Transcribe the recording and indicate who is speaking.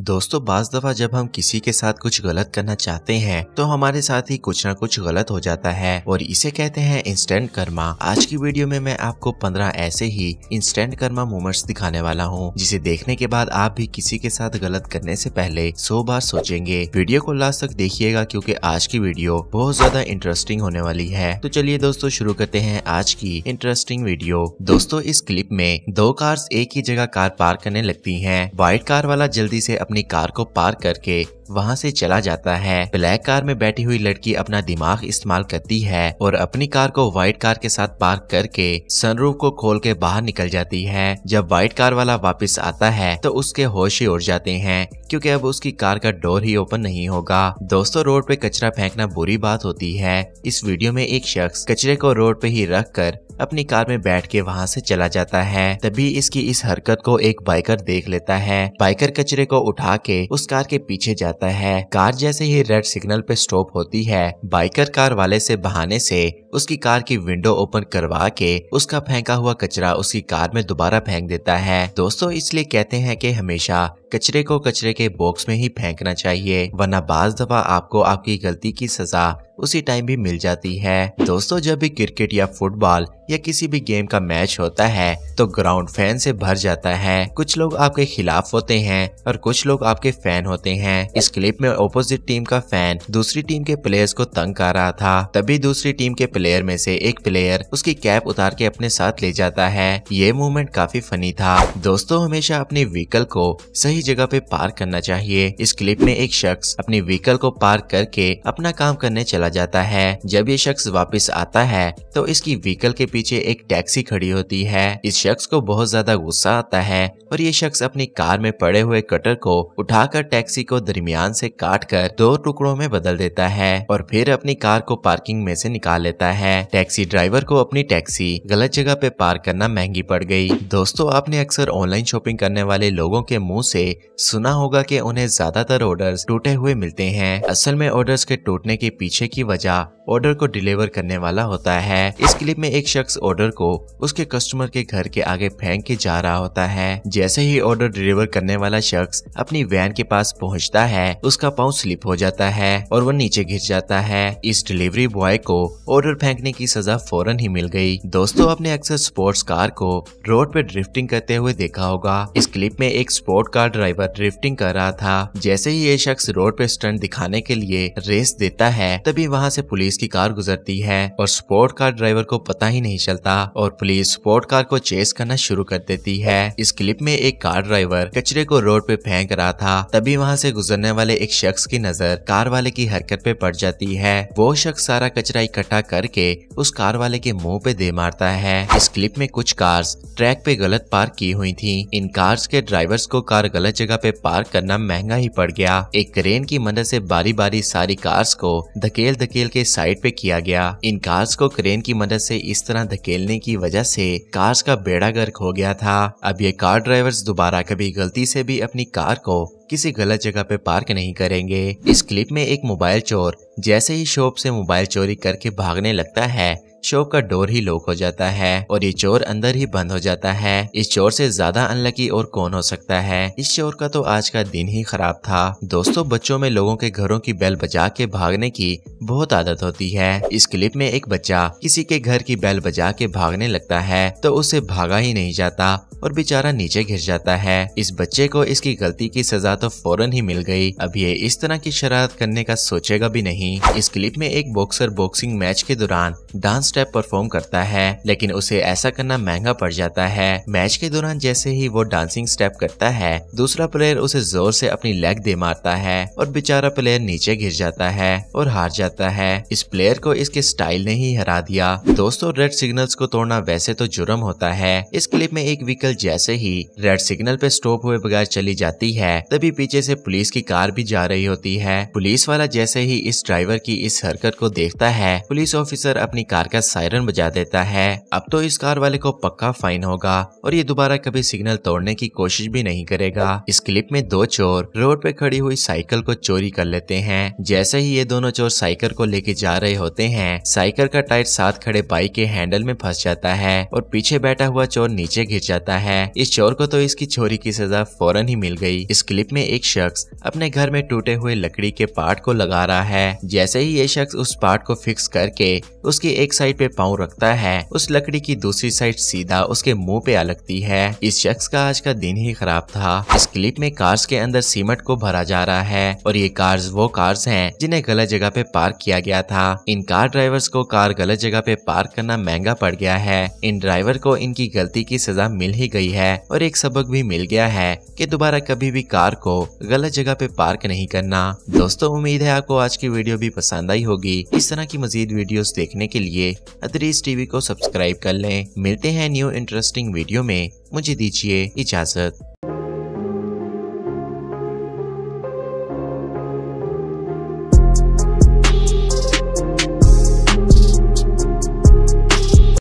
Speaker 1: दोस्तों, बाज दफ़ा जब हम किसी के साथ कुछ गलत करना चाहते हैं तो हमारे साथ ही कुछ ना कुछ गलत हो जाता है, और इसे कहते हैं इंस्टेंट कर्मा आज की वीडियो में मैं आपको 15 ऐसे ही इंस्टेंट कर्मा मोमेंट्स दिखाने वाला हूँ, जिसे देखने के बाद आप भी किसी के साथ गलत करने से पहले सौ बार सोचेंगे। वीडियो को लास्ट तक देखिएगा, क्यूँकी आज की वीडियो बहुत ज़्यादा इंटरेस्टिंग होने वाली है। तो चलिए दोस्तों, शुरू करते हैं आज की इंटरेस्टिंग वीडियो। दोस्तों, इस क्लिप में दो कार्स एक ही जगह कार पार्क करने लगती है। व्हाइट कार वाला जल्दी से अपनी कार को पार्क करके वहाँ से चला जाता है। ब्लैक कार में बैठी हुई लड़की अपना दिमाग इस्तेमाल करती है और अपनी कार को व्हाइट कार के साथ पार्क करके सनरूफ को खोल के बाहर निकल जाती है। जब व्हाइट कार वाला वापस आता है तो उसके होश ही उड़ जाते हैं, क्योंकि अब उसकी कार का डोर ही ओपन नहीं होगा। दोस्तों, रोड पे कचरा फेंकना बुरी बात होती है। इस वीडियो में एक शख्स कचरे को रोड पे ही रख कर अपनी कार में बैठ के वहाँ से चला जाता है। तभी इसकी इस हरकत को एक बाइकर देख लेता है। बाइकर कचरे को उठा के उस कार के पीछे जाता है। कार जैसे ही रेड सिग्नल पे स्टॉप होती है बाइकर कार वाले से बहाने से उसकी कार की विंडो ओपन करवा के उसका फेंका हुआ कचरा उसकी कार में दोबारा फेंक देता है। दोस्तों, इसलिए कहते हैं कि हमेशा कचरे को कचरे के बॉक्स में ही फेंकना चाहिए, वरना बाज दफ़ा आपको आपकी गलती की सजा उसी टाइम भी मिल जाती है। दोस्तों, जब भी क्रिकेट या फुटबॉल या किसी भी गेम का मैच होता है तो ग्राउंड फ़ैन से भर जाता है। कुछ लोग आपके खिलाफ होते हैं और कुछ लोग आपके फ़ैन होते हैं। इस क्लिप में ओपोजिट टीम का फ़ैन दूसरी टीम के प्लेयर्स को तंग कर रहा था। तभी दूसरी टीम के प्लेयर में से एक प्लेयर उसकी कैप उतार के अपने साथ ले जाता है। ये मूवमेंट काफ़ी फनी था। दोस्तों, हमेशा अपने व्हीकल को सही जगह पे पार्क करना चाहिए। इस क्लिप में एक शख्स अपनी व्हीकल को पार्क करके अपना काम करने चला जाता है। जब ये शख्स वापस आता है तो इसकी व्हीकल के पीछे एक टैक्सी खड़ी होती है। इस शख्स को बहुत ज़्यादा गुस्सा आता है और ये शख्स अपनी कार में पड़े हुए कटर को उठाकर टैक्सी को दरमियान से काट कर दो टुकड़ों में बदल देता है और फिर अपनी कार को पार्किंग में से निकाल लेता है। टैक्सी ड्राइवर को अपनी टैक्सी गलत जगह पे पार्क करना महँगी पड़ गई। दोस्तों, आपने अक्सर ऑनलाइन शॉपिंग करने वाले लोगों के मुँह से सुना होगा कि उन्हें ज़्यादातर ऑर्डर्स टूटे हुए मिलते हैं। असल में ऑर्डर्स के टूटने के पीछे की वजह ऑर्डर को डिलीवर करने वाला होता है। इस क्लिप में एक शख्स ऑर्डर को उसके कस्टमर के घर के आगे फेंक के जा रहा होता है। जैसे ही ऑर्डर डिलीवर करने वाला शख्स अपनी वैन के पास पहुँचता है, उसका पाँव स्लिप हो जाता है और वो नीचे गिर जाता है। इस डिलीवरी बॉय को ऑर्डर फेंकने की सजा फ़ौरन ही मिल गई। दोस्तों, आपने अक्सर स्पोर्ट्स कार को रोड पे ड्रिफ्टिंग करते हुए देखा होगा। इस क्लिप में एक स्पोर्ट कार ड्राइवर ड्रिफ्टिंग कर रहा था। जैसे ही ये शख्स रोड पे स्टंट दिखाने के लिए रेस देता है, तभी वहाँ से पुलिस की कार गुजरती है और स्पोर्ट कार ड्राइवर को पता ही नहीं चलता और पुलिस स्पोर्ट कार को चेस करना शुरू कर देती है। इस क्लिप में एक कार ड्राइवर कचरे को रोड पे फेंक रहा था, तभी वहाँ से गुजरने वाले एक शख्स की नज़र कार वाले की हरकत पे पड़ जाती है। वो शख्स सारा कचरा इकट्ठा करके उस कार वाले के मुँह पे दे मारता है। इस क्लिप में कुछ कार्स ट्रैक पे गलत पार्क की हुई थी। इन कार्स के ड्राइवर्स को कार गलत जगह पे पार्क करना महँगा ही पड़ गया। एक क्रेन की मदद से बारी बारी सारी कार्स को धकेल धकेल के साइड साइड पे किया गया। इन कार्स को क्रेन की मदद से इस तरह धकेलने की वजह से कार्स का बेड़ा गर्क हो गया था। अब ये कार ड्राइवर्स दोबारा कभी गलती से भी अपनी कार को किसी गलत जगह पे पार्क नहीं करेंगे। इस क्लिप में एक मोबाइल चोर जैसे ही शॉप से मोबाइल चोरी करके भागने लगता है शॉप का डोर ही लॉक हो जाता है और ये चोर अंदर ही बंद हो जाता है। इस चोर से ज़्यादा अनलकी और कौन हो सकता है? इस चोर का तो आज का दिन ही खराब था। दोस्तों, बच्चों में लोगों के घरों की बेल बजा के भागने की बहुत आदत होती है। इस क्लिप में एक बच्चा किसी के घर की बेल बजा के भागने लगता है तो उसे भागा ही नहीं जाता और बेचारा नीचे घिर जाता है। इस बच्चे को इसकी गलती की सजा तो फ़ौरन ही मिल गई। अब ये इस तरह की शरारत करने का सोचेगा भी नहीं। इस क्लिप में एक बॉक्सर बॉक्सिंग मैच के दौरान डांस स्टेप परफॉर्म करता है, लेकिन उसे ऐसा करना महँगा पड़ जाता है। मैच के दौरान जैसे ही वो डांसिंग स्टेप करता है, दूसरा प्लेयर उसे ज़ोर से अपनी लेग दे मारता है और बेचारा प्लेयर नीचे गिर जाता है और हार जाता है। इस प्लेयर को इसके स्टाइल ने ही हरा दिया। दोस्तों रेड सिग्नल्स को तोड़ना वैसे तो जुर्म होता है। इस क्लिप में एक व्हीकल जैसे ही रेड सिग्नल पे स्टॉप हुए बगैर चली जाती है, तभी पीछे से पुलिस की कार भी जा रही होती है। पुलिस वाला जैसे ही इस ड्राइवर की इस हरकत को देखता है पुलिस ऑफिसर अपनी कार का सायरन सायरन बजा देता है। अब तो इस कार वाले को पक्का फाइन होगा और ये दोबारा कभी सिग्नल तोड़ने की कोशिश भी नहीं करेगा। इस क्लिप में दो चोर रोड पे खड़ी हुई साइकिल को चोरी कर लेते हैं। जैसे ही ये दोनों चोर साइकिल को लेके जा रहे होते हैं साइकिल का टायर साथ खड़े बाइक के हैंडल में फंस जाता है और पीछे बैठा हुआ चोर नीचे गिर जाता है। इस चोर को तो इसकी चोरी की सजा फ़ौरन ही मिल गई। इस क्लिप में एक शख्स अपने घर में टूटे हुए लकड़ी के पार्ट को लगा रहा है। जैसे ही ये शख्स उस पार्ट को फिक्स करके उसकी एक साइड पे पाँव रखता है, उस लकड़ी की दूसरी साइड सीधा उसके मुँह पे आ लगती है। इस शख्स का आज का दिन ही खराब था। इस क्लिप में कार्स के अंदर सीमेंट को भरा जा रहा है और ये कार्स वो कार्स हैं जिन्हें गलत जगह पे पार्क किया गया था। इन कार ड्राइवर्स को कार गलत जगह पे पार्क करना महँगा पड़ गया है। इन ड्राइवर को इनकी गलती की सजा मिल ही गई है और एक सबक भी मिल गया है कि दोबारा कभी भी कार को गलत जगह पे पार्क नहीं करना। दोस्तों, उम्मीद है आपको आज की वीडियो भी पसंद आई होगी। इस तरह की मजीद वीडियोस देखने के लिए अदरीज टीवी को सब्सक्राइब कर लें। मिलते हैं न्यू इंटरेस्टिंग वीडियो में। मुझे दीजिए इजाज़त।